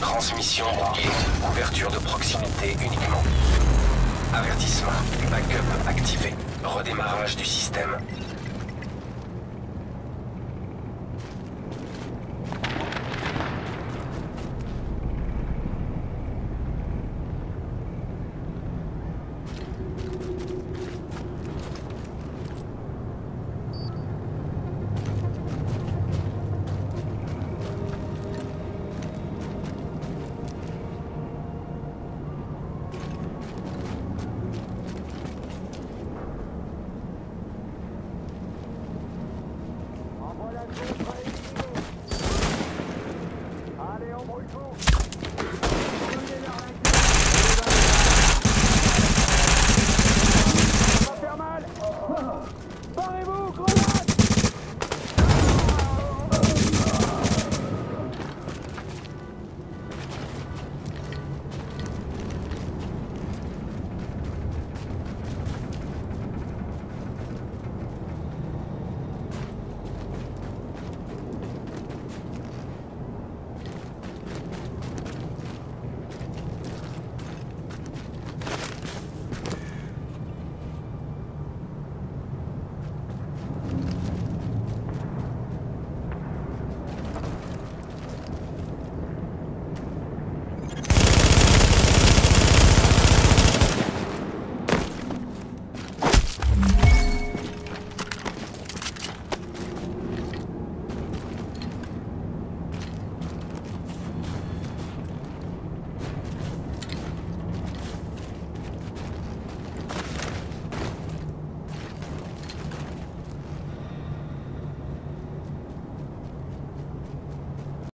Transmission brouillée. Ouverture de proximité uniquement. Avertissement. Backup activé. Redémarrage du système. Parlez-vous, grenade